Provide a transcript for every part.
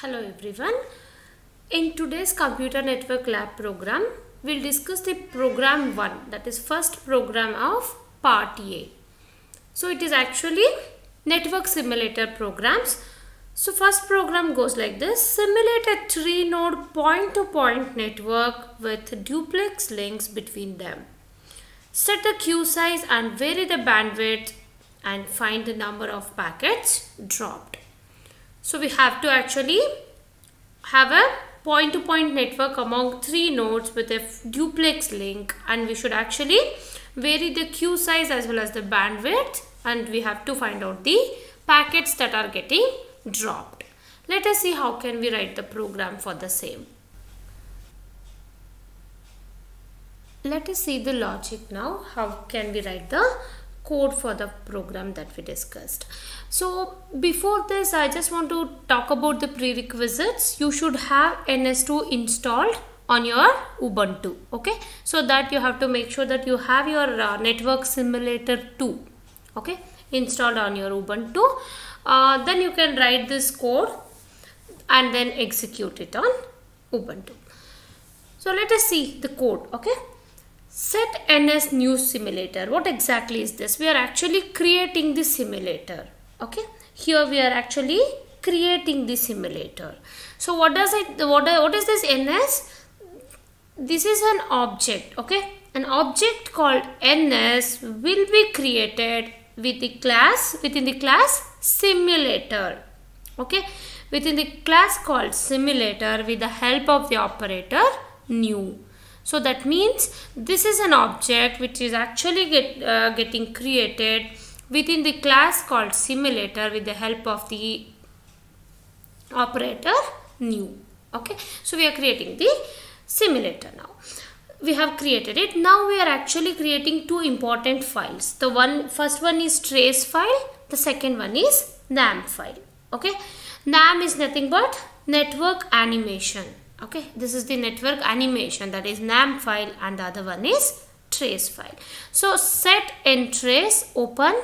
Hello everyone. In today's computer network lab program, we'll discuss the program 1 that is first program of part A. So it is actually network simulator programs. So first program goes like this. Simulate a three node point to point network with duplex links between them. Set the queue size and vary the bandwidth and find the number of packets dropped. So we have to actually have a point to point network among three nodes with a duplex link and we should actually vary the queue size as well as the bandwidth and we have to find out the packets that are getting dropped. Let us see how can we write the program for the same. Let us see the logic now. How can we write the code for the program that we discussed. So before this I just want to talk about the prerequisites. You should have NS2 installed on your Ubuntu okay? So that you have to make sure that you have your uh, network simulator 2 okay? Installed on your Ubuntu. Uh, then you can write this code and then execute it on Ubuntu. So let us see the code okay Set NS new simulator. What exactly is this? We are actually creating the simulator. Okay. Here we are actually creating the simulator. So what does it, what, what is this NS? This is an object. Okay. An object called NS will be created with the class, within the class simulator. Okay. Within the class called simulator with the help of the operator new so that means this is an object which is actually get, uh, getting created within the class called simulator with the help of the operator new. Okay, so we are creating the simulator now. We have created it. Now we are actually creating two important files. The one first one is trace file. The second one is NAM file. Okay, NAM is nothing but network animation okay this is the network animation. That is nam file and the other one is trace file. So set and trace open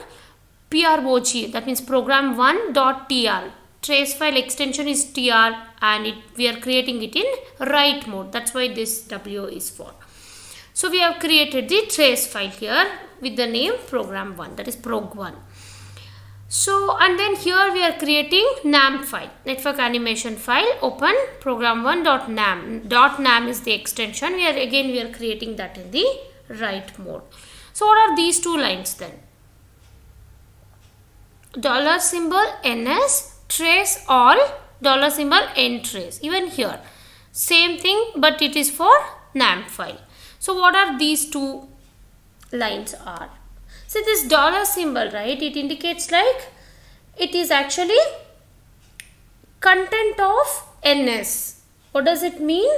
prog that means program 1.tr trace file extension is tr and it, we are creating it in write mode. That's why this w is for. So we have created the trace file here with the name program 1 that is prog1 so and then here we are creating NAM file, network animation file, open program1.nam. .nam is the extension. We are again we are creating that in the write mode. So what are these two lines then? Dollar symbol ns trace all dollar symbol n trace even here same thing but it is for NAM file. So what are these two lines are? See this dollar symbol, right? It indicates like it is actually content of NS. What does it mean?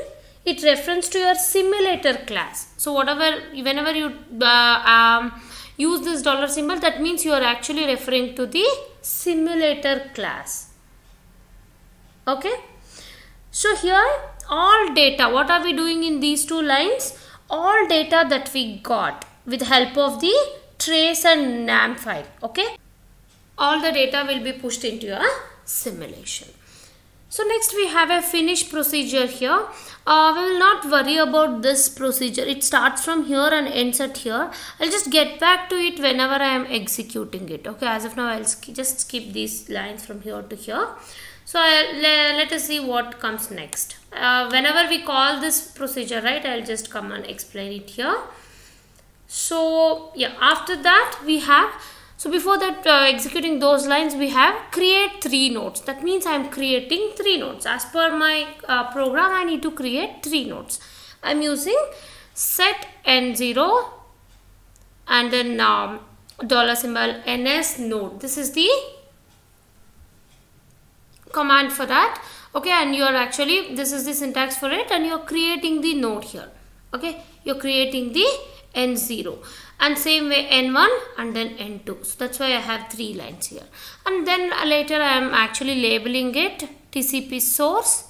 It reference to your simulator class. So whatever, whenever you uh, um, use this dollar symbol, that means you are actually referring to the simulator class. Okay. So here all data, what are we doing in these two lines? All data that we got with help of the trace and NAM file. Okay. All the data will be pushed into a simulation. So next we have a finish procedure here. Uh, we will not worry about this procedure. It starts from here and ends at here. I'll just get back to it whenever I am executing it. Okay, as of now I'll sk just skip these lines from here to here. So le let us see what comes next. Uh, whenever we call this procedure, right, I'll just come and explain it here so yeah after that we have so before that uh, executing those lines we have create three nodes that means i am creating three nodes as per my uh, program i need to create three nodes i'm using set n0 and then um, dollar symbol ns node. This is the command for that. Okay and you are actually this is the syntax for it and you're creating the node here. Okay you're creating the n0 and same way n1 and then n2 so that's why I have three lines here. And then later I am actually labeling it TCP source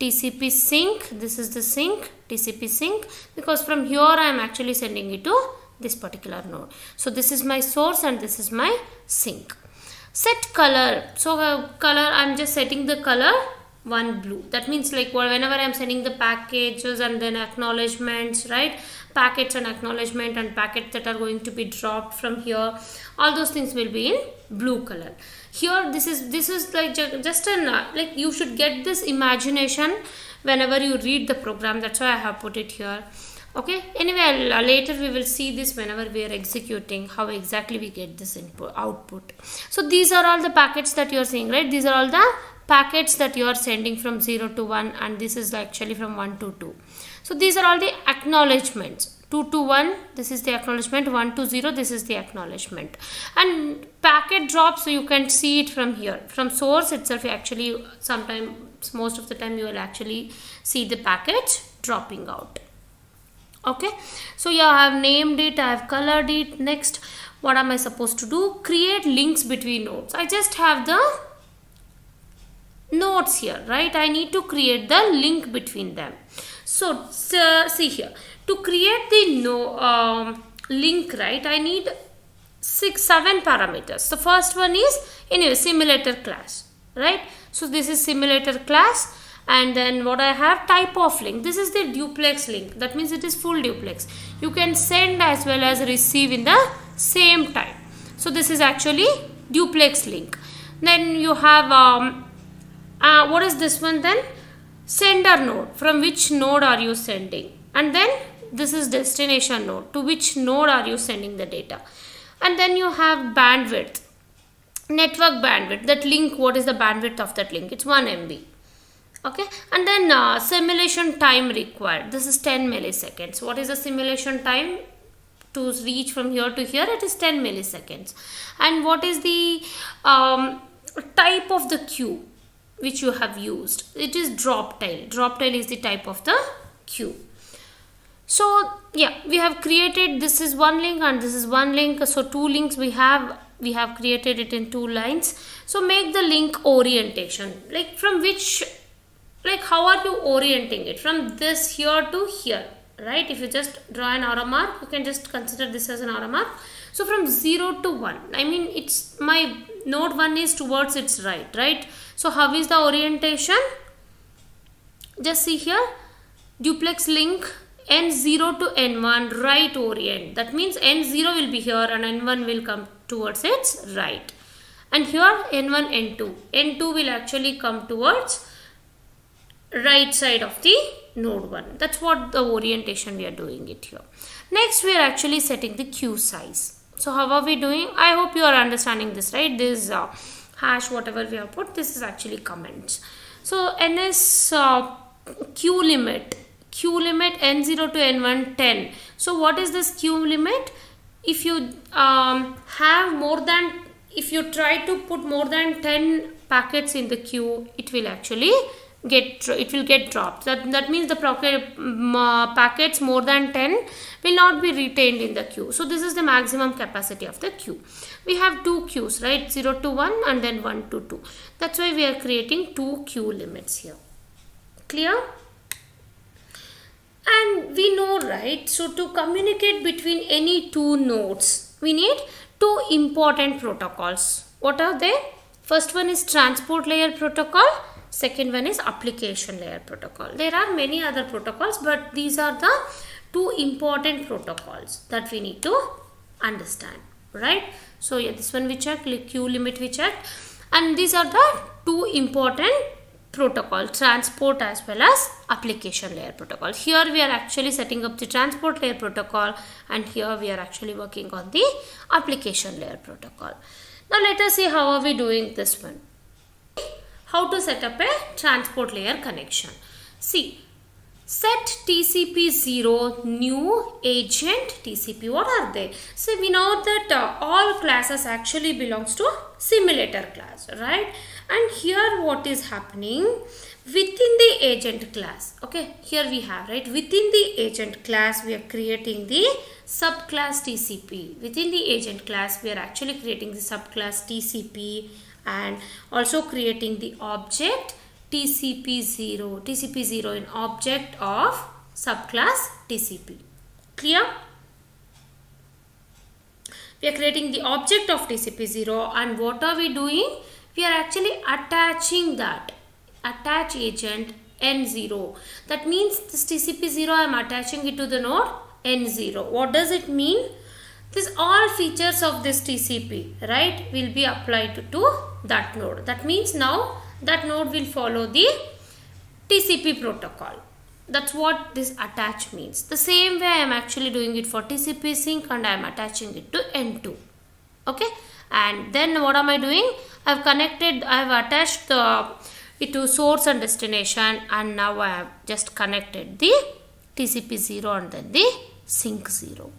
TCP sink this is the sink TCP sink because from here I am actually sending it to this particular node. So this is my source and this is my sink set color. So uh, color I'm just setting the color one blue. That means like whenever i'm sending the packages and then acknowledgements right packets and acknowledgement and packets that are going to be dropped from here all those things will be in blue color. Here this is this is like just an uh, like you should get this imagination whenever you read the program. That's why i have put it here. Okay? Anyway later we will see this whenever we are executing how exactly we get this input output. So these are all the packets that you are seeing right? These are all the packets that you are sending from 0 to 1 and this is actually from 1 to 2 so these are all the acknowledgements. 2 to 1 this is the acknowledgement. 1 to 0 this is the acknowledgement. And packet drop so you can see it from here. From source itself actually sometimes most of the time you will actually see the package dropping out. Okay? So yeah i have named it i have colored it. Next what am i supposed to do? Create links between nodes. I just have the nodes here right? I need to create the link between them. So, see here. To create the no um, link right i need six seven parameters. The first one is in anyway simulator class right? So this is simulator class. And then what I have type of link. This is the duplex link. That means it is full duplex. You can send as well as receive in the same time. So this is actually duplex link. Then you have um, uh, what is this one then? Sender node. From which node are you sending? And then this is destination node. To which node are you sending the data? And then you have bandwidth. Network bandwidth. That link what is the bandwidth of that link? It's 1 MB okay? And then uh, simulation time required. This is 10 milliseconds. What is the simulation time? To reach from here to here it is 10 milliseconds. And what is the um, type of the queue which you have used. It is drop tail drop tail is the type of the queue so yeah we have created this is one link and this is one link. So two links we have we have created it in two lines. So make the link orientation. Like from which like how are you orienting it? From this here to here right? If you just draw an arrow mark you can just consider this as an arrow mark so from 0 to 1 i mean it's my node 1 is towards its right right? So how is the orientation? Just see here duplex link n0 to n1 right orient. That means n0 will be here and n1 will come towards its right. And here n1 n2 n2 will actually come towards right side of the node 1 that's what the orientation we are doing it here. Next we are actually setting the queue size so how are we doing? I hope you are understanding this right? This uh, hash whatever we have put this is actually comments. So ns uh, queue limit. Queue limit n0 to n1 10 so what is this queue limit? If you um, have more than if you try to put more than 10 packets in the queue it will actually get it will get dropped. That that means the uh, packets more than 10 will not be retained in the queue. So this is the maximum capacity of the queue. We have two queues right? 0 to 1 and then 1 to 2 that's why we are creating two queue limits here. Clear? And we know right? So to communicate between any two nodes we need two important protocols. What are they? First one is transport layer protocol second one is application layer protocol. There are many other protocols but these are the two important protocols that we need to understand right? So yeah this one we checked queue limit we checked. And these are the two important protocol transport as well as application layer protocol. Here we are actually setting up the transport layer protocol and here we are actually working on the application layer protocol. Now let us see how are we doing this one how to set up a transport layer connection. See, set TCP 0 new agent TCP. What are they? So we know that uh, all classes actually belongs to simulator class, right? And here what is happening within the agent class. Okay, here we have, right? Within the agent class, we are creating the subclass TCP. Within the agent class, we are actually creating the subclass TCP and also creating the object TCP0 TCP0 in object of subclass TCP clear? We are creating the object of TCP0 and what are we doing? We are actually attaching that. Attach agent n0 that means this tcp0 i am attaching it to the node n0 what does it mean this all features of this tcp right will be applied to, to that node. That means now that node will follow the tcp protocol. That's what this attach means. The same way i am actually doing it for tcp sink and i am attaching it to n2 okay? And then what am i doing? I've connected i've attached the it to source and destination and now i have just connected the tcp 0 and then the sink 0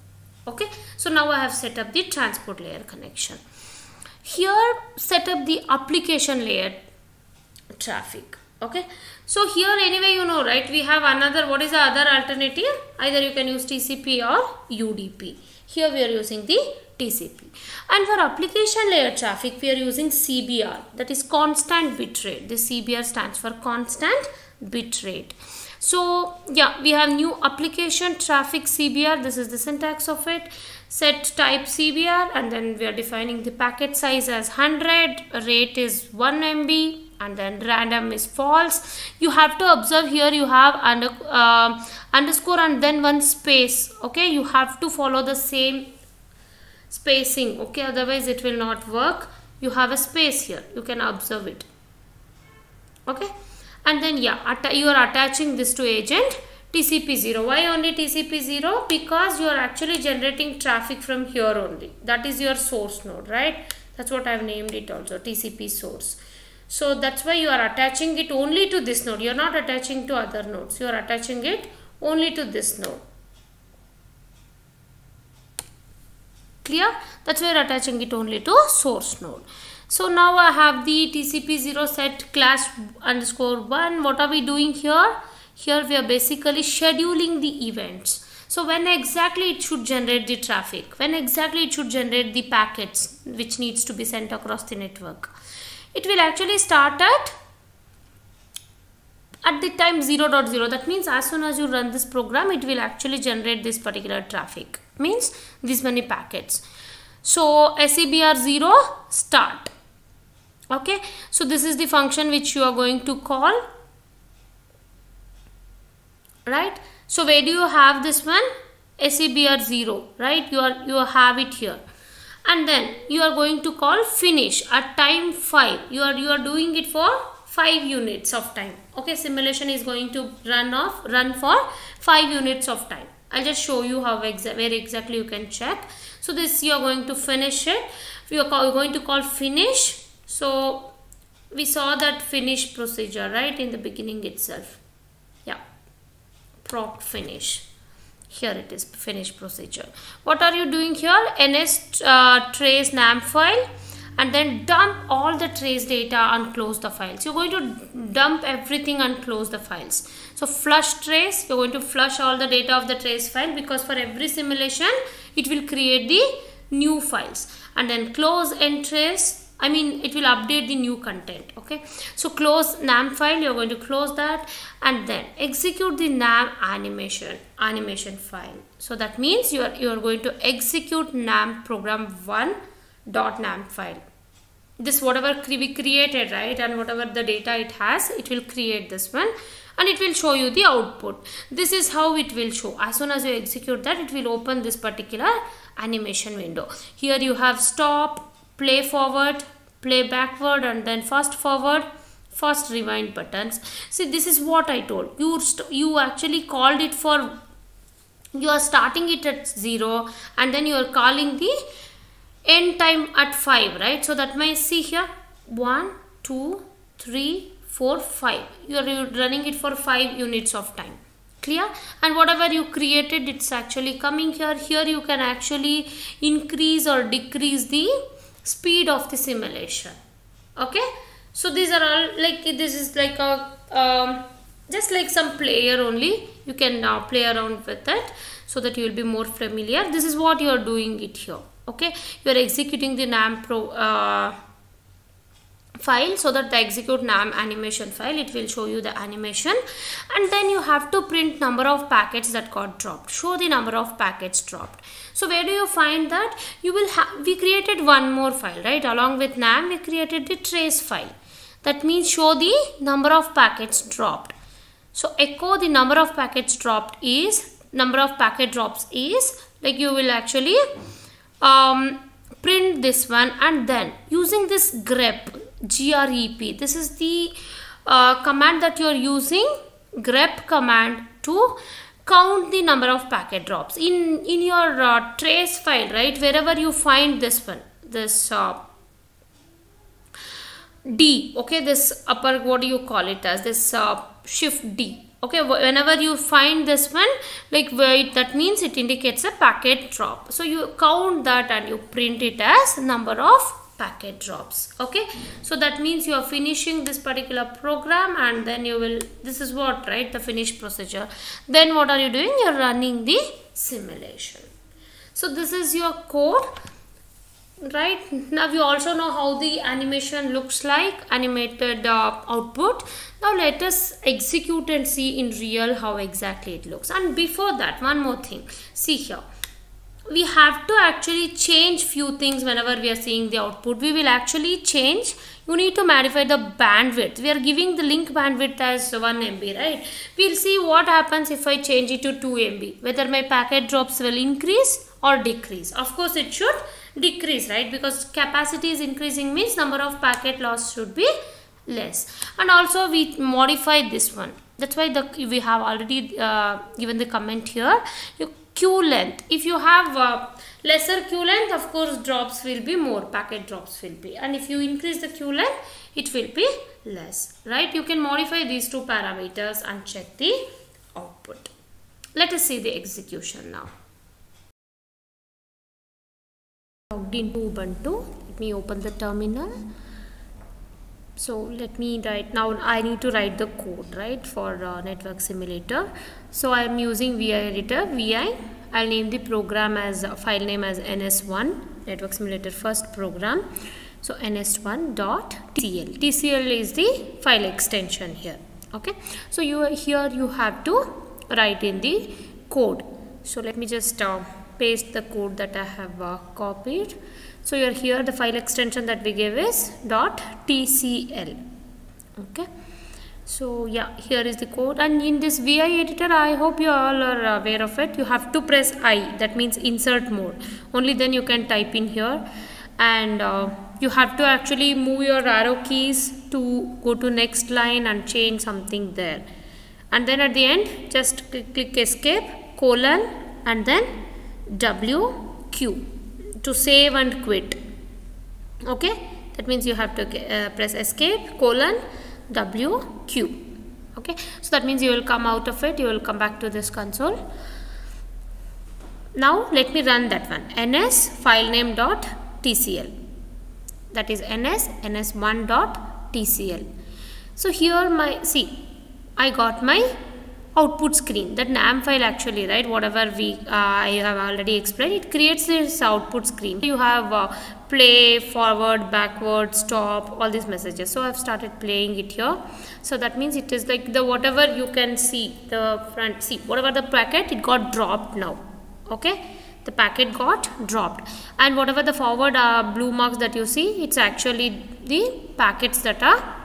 okay? So now i have set up the transport layer connection. Here set up the application layer traffic. Okay? So here anyway you know right we have another what is the other alternative? Either you can use TCP or UDP here we are using the TCP and for application layer traffic we are using CBR that is constant bit rate. This CBR stands for constant bit rate so yeah we have new application traffic CBR this is the syntax of it. Set type CBR and then we are defining the packet size as 100 rate is 1 MB and then random is false. You have to observe here you have under uh, underscore and then one space okay? You have to follow the same spacing okay? Otherwise it will not work. You have a space here. You can observe it okay and then yeah you are attaching this to agent TCP0 why only TCP0 because you are actually generating traffic from here only that is your source node right that's what I've named it also TCP source so that's why you are attaching it only to this node. You are not attaching to other nodes. You are attaching it only to this node. Clear? That's why you are attaching it only to source node. So now I have the TCP0 set class underscore 1. What are we doing here? Here we are basically scheduling the events. So when exactly it should generate the traffic, when exactly it should generate the packets which needs to be sent across the network it will actually start at at the time 0 0.0 that means as soon as you run this program it will actually generate this particular traffic means this many packets so SCBR 0 start okay? So this is the function which you are going to call. Right? So where do you have this one? SCBR 0 right? You are you have it here. And then you are going to call finish at time 5 you are you are doing it for 5 units of time. Okay? Simulation is going to run off run for 5 units of time. I'll just show you how exa where exactly you can check. So this you are going to finish it. You are going to call finish so we saw that finish procedure right in the beginning itself. Yeah. Proc finish. Here it is finish procedure. What are you doing here? Ns uh, trace nam file and then dump all the trace data and close the files. You're going to dump everything and close the files. So flush trace you're going to flush all the data of the trace file because for every simulation it will create the new files. And then close and trace I mean it will update the new content okay? So close nam file you're going to close that and then execute the nam animation animation file. So that means you are you are going to execute nam program 1 dot nam file. This whatever we created right and whatever the data it has it will create this one and it will show you the output. This is how it will show. As soon as you execute that it will open this particular animation window. Here you have stop play forward play backward and then fast forward fast rewind buttons. See this is what i told. You you actually called it for you are starting it at 0 and then you are calling the end time at 5 right? So that means see here 1 2 3 4 5 you are running it for 5 units of time. Clear? And whatever you created it's actually coming here. Here you can actually increase or decrease the speed of the simulation. Okay? So these are all like this is like a um, just like some player only. You can now play around with it so that you will be more familiar. This is what you are doing it here. Okay? You are executing the nam pro uh, file so that the execute nam animation file it will show you the animation. And then you have to print number of packets that got dropped. Show the number of packets dropped. So where do you find that? You will have we created one more file right? Along with nam we created the trace file. That means show the number of packets dropped. So echo the number of packets dropped is number of packet drops is like you will actually um, print this one and then using this grep grep this is the uh, command that you are using grep command to count the number of packet drops. In in your uh, trace file right wherever you find this one this uh, D okay this upper what do you call it as this uh, shift D okay whenever you find this one like it, that means it indicates a packet drop. So you count that and you print it as number of packet drops okay? So that means you are finishing this particular program and then you will this is what right the finish procedure. Then what are you doing? You're running the simulation. So this is your code right? Now you also know how the animation looks like animated uh, output. Now let us execute and see in real how exactly it looks. And before that one more thing. See here we have to actually change few things whenever we are seeing the output. We will actually change. You need to modify the bandwidth. We are giving the link bandwidth as 1 MB right? We'll see what happens if I change it to 2 MB whether my packet drops will increase or decrease. Of course it should decrease right? Because capacity is increasing means number of packet loss should be less. And also we modify this one. That's why the we have already uh, given the comment here queue length if you have lesser queue length of course drops will be more packet drops will be. And if you increase the queue length it will be less right? You can modify these two parameters and check the output. Let us see the execution now. Logged into Ubuntu. Let me open the terminal. So let me write now I need to write the code right for uh, network simulator. So I am using VI editor VI. I'll name the program as uh, file name as ns1 network simulator first program. So ns1.tcl. TCL tcl is the file extension here. Okay. So you here you have to write in the code. So let me just uh, paste the code that I have uh, copied. So you're here the file extension that we gave is dot .tcl. Okay. So yeah, here is the code and in this VI editor, I hope you all are aware of it. You have to press I, that means insert mode. Only then you can type in here and uh, you have to actually move your arrow keys to go to next line and change something there. And then at the end, just click, click escape, colon and then WQ to save and quit. Okay, that means you have to uh, press escape colon WQ. Okay, so that means you will come out of it, you will come back to this console. Now let me run that one ns file name dot tcl that is ns ns1 dot tcl. So here my see I got my output screen that nam file actually right whatever we uh, I have already explained it creates this output screen. You have uh, play forward backward stop all these messages. So I've started playing it here. So that means it is like the whatever you can see the front see whatever the packet it got dropped now okay? The packet got dropped. And whatever the forward uh, blue marks that you see it's actually the packets that are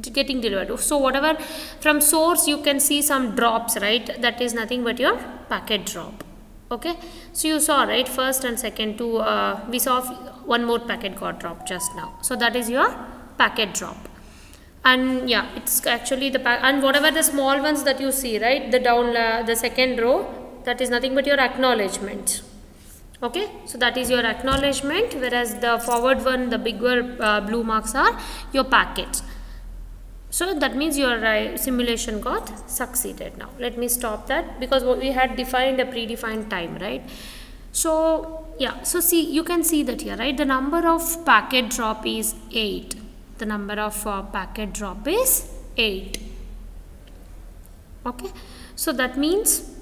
getting delivered. So whatever from source you can see some drops right? That is nothing but your packet drop. Okay? So you saw right first and second two uh, we saw one more packet got dropped just now. So that is your packet drop. And yeah it's actually the pack and whatever the small ones that you see right the down uh, the second row that is nothing but your acknowledgement. Okay? So that is your acknowledgement whereas the forward one the bigger uh, blue marks are your packets so that means your uh, simulation got succeeded now. Let me stop that because we had defined a predefined time right? So yeah so see you can see that here right? The number of packet drop is 8 the number of uh, packet drop is 8 okay? So that means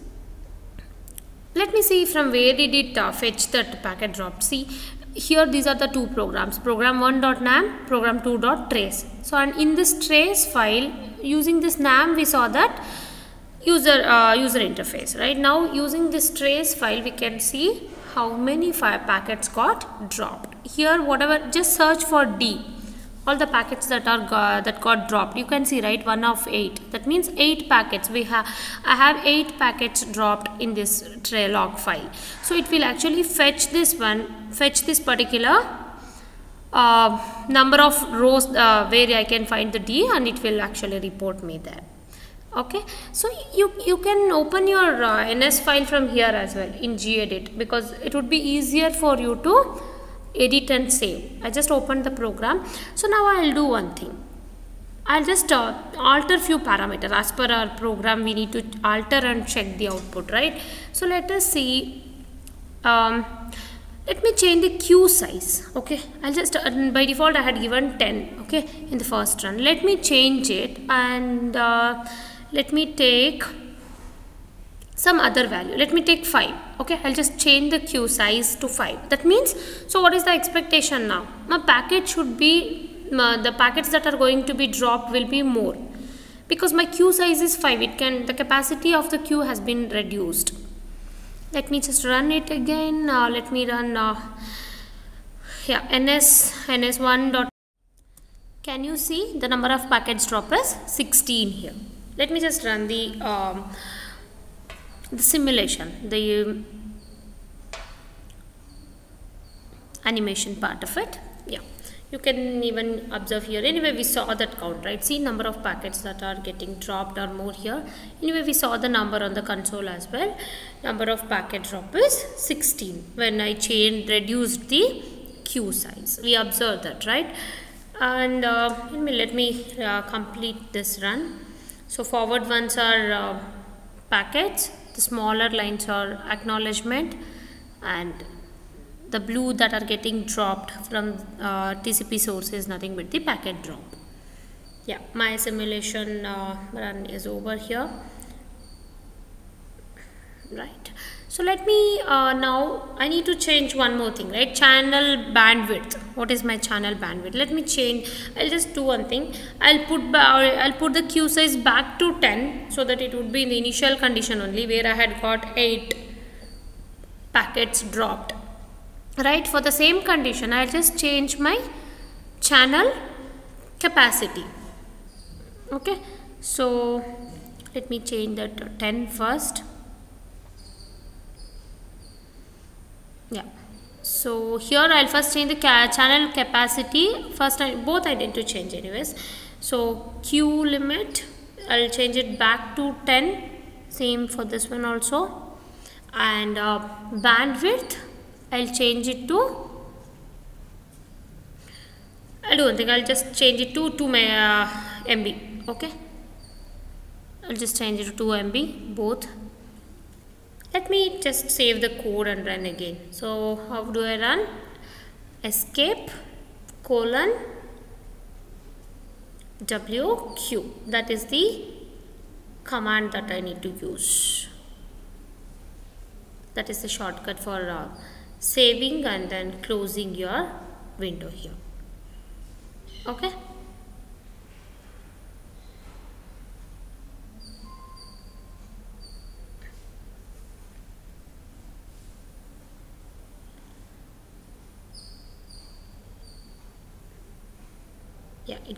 let me see from where did it uh, fetch that packet drop? See here these are the two programs. Program 1.nam program 2.trace so and in this trace file using this nam we saw that user uh, user interface right? Now using this trace file we can see how many file packets got dropped. Here whatever just search for d all the packets that are got, that got dropped. You can see right one of eight. That means eight packets. We have i have eight packets dropped in this tray log file. So it will actually fetch this one fetch this particular uh, number of rows uh, where i can find the d and it will actually report me there. Okay? So you you can open your uh, ns file from here as well in gedit because it would be easier for you to edit and save. I just opened the program. So now i'll do one thing. I'll just uh, alter few parameters as per our program we need to alter and check the output right? So let us see. Um, let me change the queue size okay? I'll just uh, by default i had given 10 okay in the first run. Let me change it and uh, let me take some other value. Let me take 5 okay? I'll just change the queue size to 5 that means so what is the expectation now? My packet should be uh, the packets that are going to be dropped will be more. Because my queue size is 5 it can the capacity of the queue has been reduced. Let me just run it again. Uh, let me run uh, yeah ns ns1 dot can you see the number of packets drop is 16 here. Let me just run the um, the simulation the um, animation part of it. Yeah. You can even observe here. Anyway we saw that count right? See number of packets that are getting dropped or more here. Anyway we saw the number on the console as well. Number of packet drop is 16 when I changed reduced the queue size. We observed that right? And uh, let me let me uh, complete this run. So forward ones are uh, packets the smaller lines are acknowledgement and the blue that are getting dropped from uh, TCP source is nothing but the packet drop. Yeah, my simulation uh, run is over here. Right. So let me uh, now, I need to change one more thing, right? Channel bandwidth. What is my channel bandwidth? Let me change. I'll just do one thing. I'll put I'll put the queue size back to 10 so that it would be in the initial condition only where I had got 8 packets dropped right for the same condition I'll just change my channel capacity okay so let me change that to 10 first yeah. So here I'll first change the ca channel capacity. First I both I need to change anyways. So queue limit I'll change it back to 10 same for this one also. And uh, bandwidth I'll change it to I'll do one thing I'll just change it to 2 uh, MB okay? I'll just change it to 2 MB both let me just save the code and run again. So how do I run? Escape colon WQ that is the command that I need to use. That is the shortcut for uh, saving and then closing your window here. Okay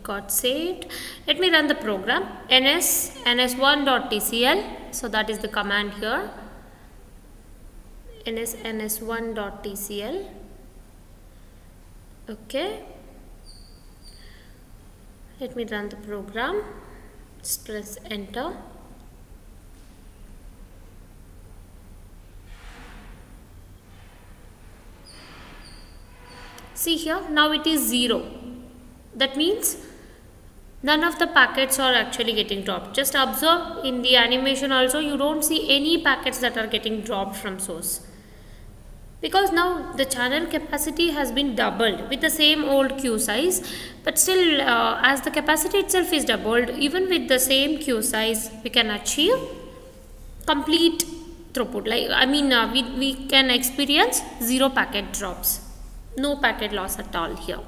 got saved. Let me run the program. Ns ns1.tcl so that is the command here. Ns ns1.tcl okay. Let me run the program. Just press enter. See here now it is 0 that means none of the packets are actually getting dropped. Just observe in the animation also you don't see any packets that are getting dropped from source. Because now the channel capacity has been doubled with the same old queue size but still uh, as the capacity itself is doubled even with the same queue size we can achieve complete throughput. Like i mean uh, we, we can experience zero packet drops. No packet loss at all here.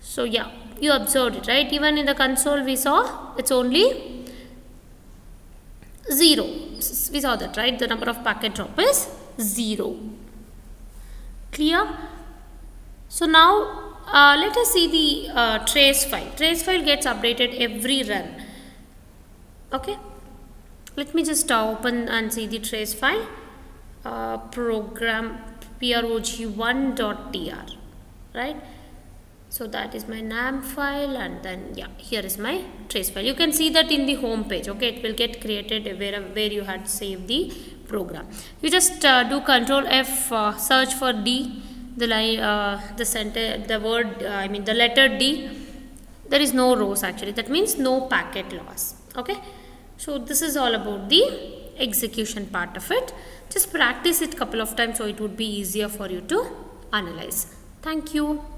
So yeah you observed it right even in the console we saw it's only zero we saw that right the number of packet drop is zero clear so now uh, let us see the uh, trace file. Trace file gets updated every run. Okay. Let me just uh, open and see the trace file. Uh, program prog1.tr right so that is my nam file and then yeah here is my trace file. You can see that in the home page okay? It will get created where, where you had saved the program. You just uh, do control f uh, search for d the line uh, the center the word uh, i mean the letter d. There is no rows actually. That means no packet loss okay? So this is all about the execution part of it. Just practice it couple of times so it would be easier for you to analyze. Thank you